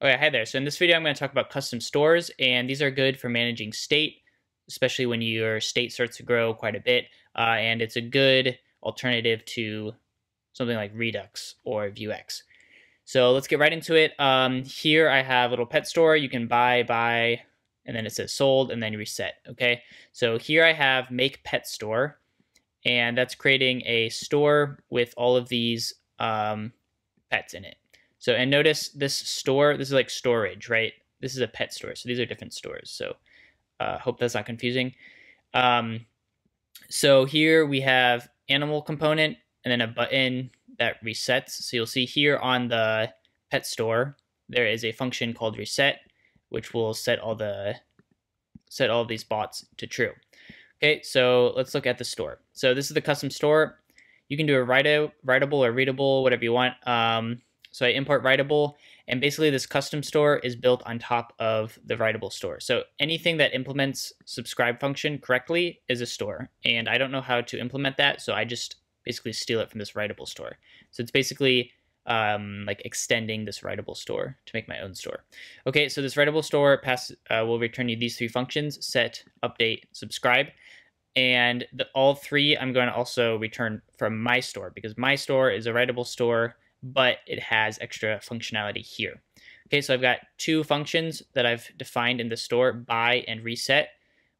Okay, hi there. So in this video, I'm going to talk about custom stores, and these are good for managing state, especially when your state starts to grow quite a bit, uh, and it's a good alternative to something like Redux or Vuex. So let's get right into it. Um, here I have a little pet store. You can buy, buy, and then it says sold, and then reset, okay? So here I have make pet store, and that's creating a store with all of these um, pets in it. So, and notice this store, this is like storage, right? This is a pet store. So these are different stores. So uh, hope that's not confusing. Um, so here we have animal component and then a button that resets. So you'll see here on the pet store, there is a function called reset, which will set all the set all these bots to true. Okay, so let's look at the store. So this is the custom store. You can do a write writable or readable, whatever you want. Um, so I import writable, and basically this custom store is built on top of the writable store. So anything that implements subscribe function correctly is a store, and I don't know how to implement that, so I just basically steal it from this writable store. So it's basically um, like extending this writable store to make my own store. Okay, so this writable store pass uh, will return you these three functions: set, update, subscribe. And the, all three I'm going to also return from my store because my store is a writable store but it has extra functionality here. Okay, so I've got two functions that I've defined in the store, buy and reset.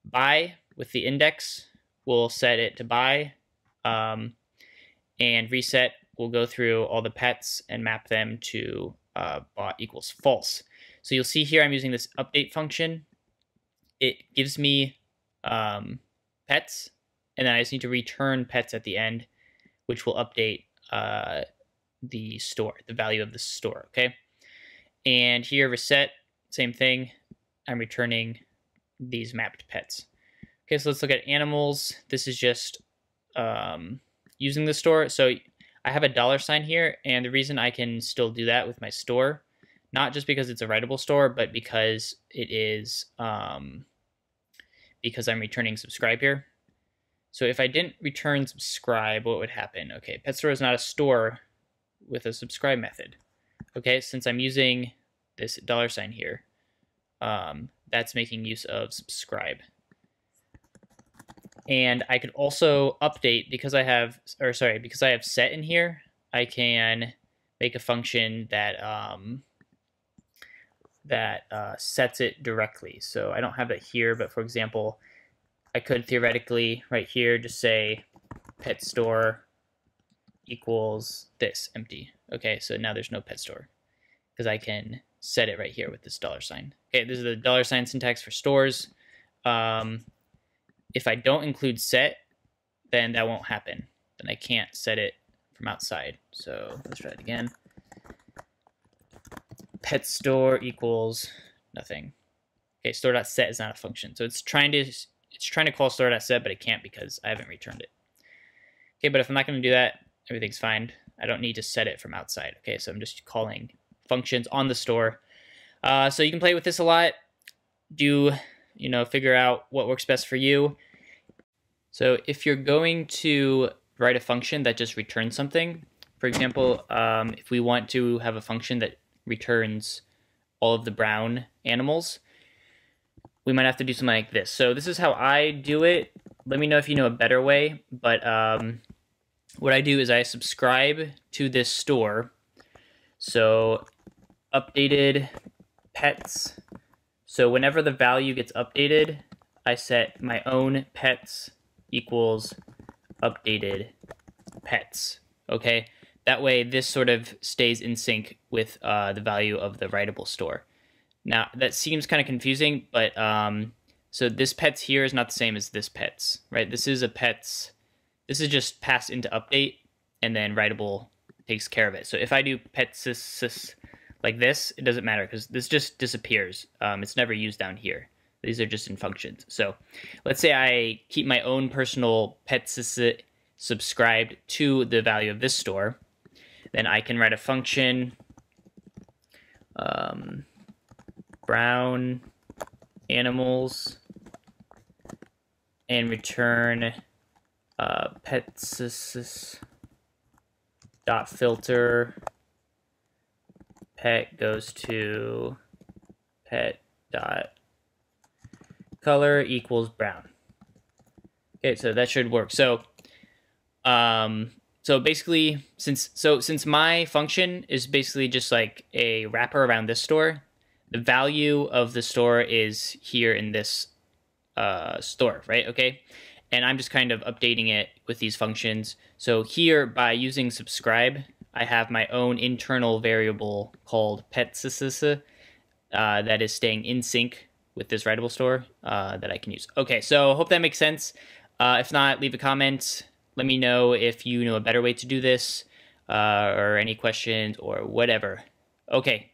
Buy with the index, we'll set it to buy, um, and reset, we'll go through all the pets and map them to uh, bot equals false. So you'll see here I'm using this update function. It gives me um, pets, and then I just need to return pets at the end, which will update uh, the store, the value of the store, okay? And here, reset, same thing. I'm returning these mapped pets. Okay, so let's look at animals. This is just um, using the store. So I have a dollar sign here, and the reason I can still do that with my store, not just because it's a writable store, but because it is, um, because I'm returning subscribe here. So if I didn't return subscribe, what would happen? Okay, pet store is not a store, with a subscribe method. Okay, since I'm using this dollar sign here, um, that's making use of subscribe. And I could also update because I have, or sorry, because I have set in here, I can make a function that um, that uh, sets it directly. So I don't have that here, but for example, I could theoretically right here just say pet store equals this empty. Okay, so now there's no pet store because I can set it right here with this dollar sign. Okay, this is the dollar sign syntax for stores. Um, if I don't include set, then that won't happen. Then I can't set it from outside. So let's try it again. Pet store equals nothing. Okay, store.set is not a function. So it's trying to it's trying to call store.set, but it can't because I haven't returned it. Okay, but if I'm not going to do that, everything's fine. I don't need to set it from outside. Okay, so I'm just calling functions on the store. Uh, so you can play with this a lot. Do, you know, figure out what works best for you. So if you're going to write a function that just returns something, for example, um, if we want to have a function that returns all of the brown animals, we might have to do something like this. So this is how I do it. Let me know if you know a better way, but um, what I do is I subscribe to this store. So updated pets. So whenever the value gets updated, I set my own pets equals updated pets. Okay, that way this sort of stays in sync with uh, the value of the writable store. Now that seems kind of confusing, but um, so this pets here is not the same as this pets, right? This is a pets this is just passed into update, and then writable takes care of it. So if I do petsys like this, it doesn't matter because this just disappears. Um, it's never used down here. These are just in functions. So let's say I keep my own personal petsys subscribed to the value of this store. Then I can write a function um, brown animals and return uh, petsys dot filter pet goes to pet dot color equals brown. Okay, so that should work. So, um, so basically, since so since my function is basically just like a wrapper around this store, the value of the store is here in this uh, store, right? Okay, and I'm just kind of updating it with these functions. So here, by using subscribe, I have my own internal variable called petsys uh, that is staying in sync with this writable store uh, that I can use. Okay, so hope that makes sense. Uh, if not, leave a comment. Let me know if you know a better way to do this uh, or any questions or whatever. Okay.